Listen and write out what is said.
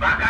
Back